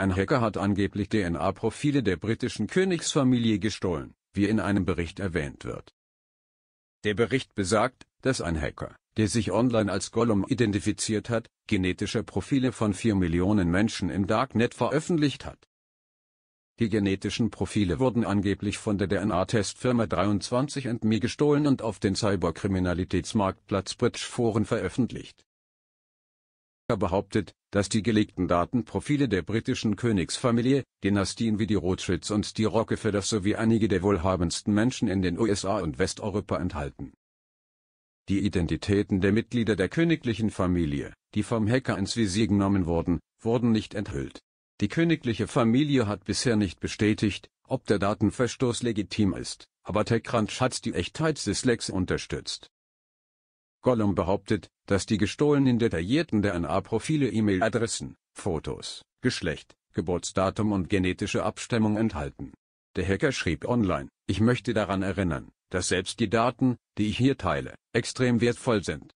Ein Hacker hat angeblich DNA-Profile der britischen Königsfamilie gestohlen, wie in einem Bericht erwähnt wird. Der Bericht besagt, dass ein Hacker, der sich online als Gollum identifiziert hat, genetische Profile von 4 Millionen Menschen im Darknet veröffentlicht hat. Die genetischen Profile wurden angeblich von der DNA-Testfirma 23andMe gestohlen und auf den Cyberkriminalitätsmarktplatz Bridgeforen veröffentlicht. Er behauptet, dass die gelegten Datenprofile der britischen Königsfamilie, Dynastien wie die Rothschilds und die Rockefellers sowie einige der wohlhabendsten Menschen in den USA und Westeuropa enthalten. Die Identitäten der Mitglieder der königlichen Familie, die vom Hacker ins Visier genommen wurden, wurden nicht enthüllt. Die königliche Familie hat bisher nicht bestätigt, ob der Datenverstoß legitim ist, aber TechCrunch hat die Echtheit des Lecks unterstützt. Gollum behauptet, dass die gestohlenen detaillierten DNA-Profile E-Mail-Adressen, Fotos, Geschlecht, Geburtsdatum und genetische Abstammung enthalten. Der Hacker schrieb online, ich möchte daran erinnern, dass selbst die Daten, die ich hier teile, extrem wertvoll sind.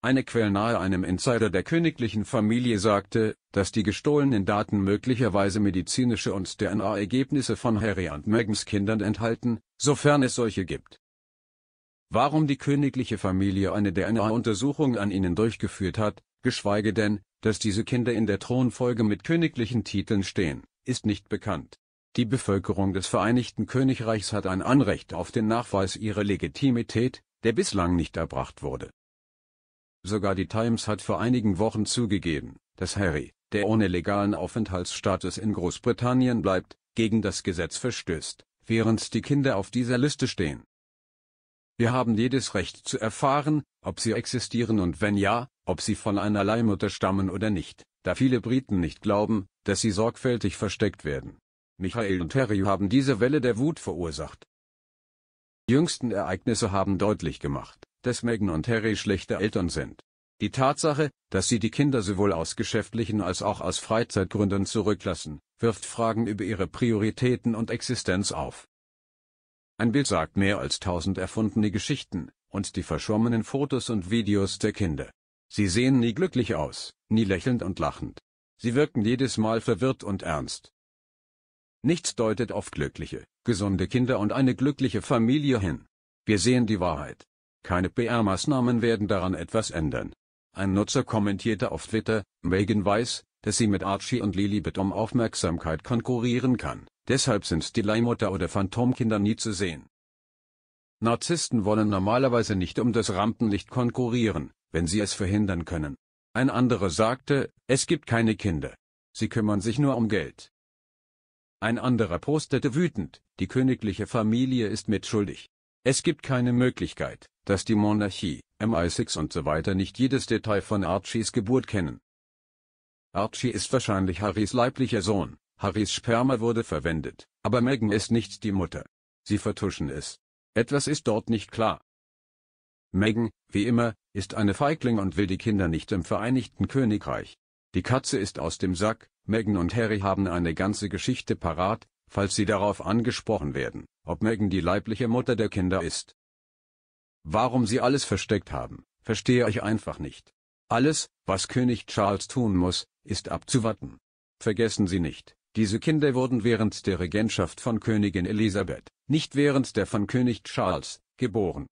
Eine Quelle nahe einem Insider der königlichen Familie sagte, dass die gestohlenen Daten möglicherweise medizinische und DNA-Ergebnisse von Harry und Megans Kindern enthalten, sofern es solche gibt. Warum die königliche Familie eine DNA-Untersuchung an ihnen durchgeführt hat, geschweige denn, dass diese Kinder in der Thronfolge mit königlichen Titeln stehen, ist nicht bekannt. Die Bevölkerung des Vereinigten Königreichs hat ein Anrecht auf den Nachweis ihrer Legitimität, der bislang nicht erbracht wurde. Sogar die Times hat vor einigen Wochen zugegeben, dass Harry, der ohne legalen Aufenthaltsstatus in Großbritannien bleibt, gegen das Gesetz verstößt, während die Kinder auf dieser Liste stehen. Wir haben jedes Recht zu erfahren, ob sie existieren und wenn ja, ob sie von einer Leihmutter stammen oder nicht, da viele Briten nicht glauben, dass sie sorgfältig versteckt werden. Michael und Harry haben diese Welle der Wut verursacht. Die jüngsten Ereignisse haben deutlich gemacht, dass Meghan und Harry schlechte Eltern sind. Die Tatsache, dass sie die Kinder sowohl aus geschäftlichen als auch aus Freizeitgründen zurücklassen, wirft Fragen über ihre Prioritäten und Existenz auf. Ein Bild sagt mehr als tausend erfundene Geschichten, und die verschwommenen Fotos und Videos der Kinder. Sie sehen nie glücklich aus, nie lächelnd und lachend. Sie wirken jedes Mal verwirrt und ernst. Nichts deutet auf glückliche, gesunde Kinder und eine glückliche Familie hin. Wir sehen die Wahrheit. Keine PR-Maßnahmen werden daran etwas ändern. Ein Nutzer kommentierte auf Twitter, Megan weiß, dass sie mit Archie und Lilibet um Aufmerksamkeit konkurrieren kann, deshalb sind die Leihmutter oder Phantomkinder nie zu sehen. Narzissten wollen normalerweise nicht um das Rampenlicht konkurrieren, wenn sie es verhindern können. Ein anderer sagte, es gibt keine Kinder. Sie kümmern sich nur um Geld. Ein anderer postete wütend, die königliche Familie ist mitschuldig. Es gibt keine Möglichkeit, dass die Monarchie, MI6 und so weiter nicht jedes Detail von Archies Geburt kennen. Archie ist wahrscheinlich Harrys leiblicher Sohn, Harrys Sperma wurde verwendet, aber Meghan ist nicht die Mutter. Sie vertuschen es. Etwas ist dort nicht klar. Meghan, wie immer, ist eine Feigling und will die Kinder nicht im Vereinigten Königreich. Die Katze ist aus dem Sack, Meghan und Harry haben eine ganze Geschichte parat, falls sie darauf angesprochen werden, ob Meghan die leibliche Mutter der Kinder ist. Warum sie alles versteckt haben, verstehe ich einfach nicht. Alles, was König Charles tun muss, ist abzuwarten. Vergessen Sie nicht, diese Kinder wurden während der Regentschaft von Königin Elisabeth, nicht während der von König Charles, geboren.